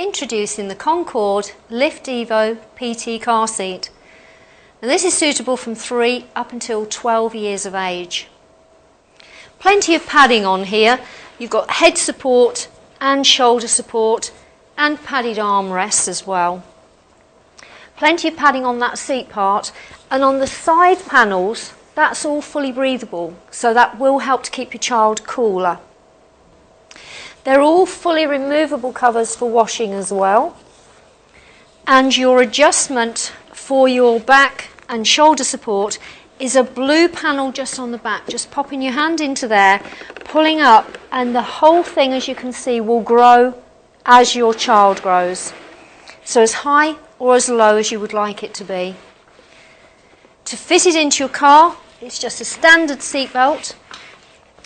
introducing the Concord Lift Evo PT car seat. Now this is suitable from 3 up until 12 years of age. Plenty of padding on here. You've got head support and shoulder support and padded armrests as well. Plenty of padding on that seat part and on the side panels that's all fully breathable so that will help to keep your child cooler. They're all fully removable covers for washing as well. And your adjustment for your back and shoulder support is a blue panel just on the back. Just popping your hand into there, pulling up, and the whole thing, as you can see, will grow as your child grows. So as high or as low as you would like it to be. To fit it into your car, it's just a standard seat belt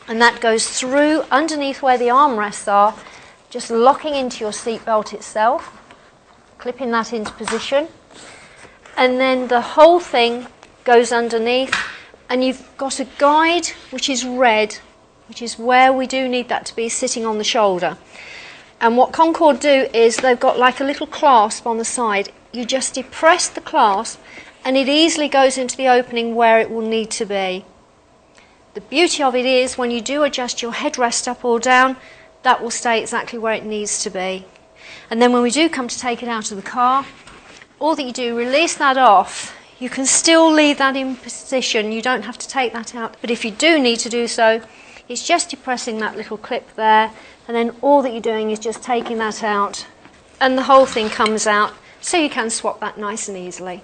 and that goes through underneath where the armrests are, just locking into your seat belt itself, clipping that into position, and then the whole thing goes underneath, and you've got a guide which is red, which is where we do need that to be sitting on the shoulder. And what Concord do is they've got like a little clasp on the side. You just depress the clasp, and it easily goes into the opening where it will need to be. The beauty of it is when you do adjust your headrest up or down, that will stay exactly where it needs to be. And then when we do come to take it out of the car, all that you do, release that off. You can still leave that in position. You don't have to take that out. But if you do need to do so, it's just depressing that little clip there. And then all that you're doing is just taking that out. And the whole thing comes out. So you can swap that nice and easily.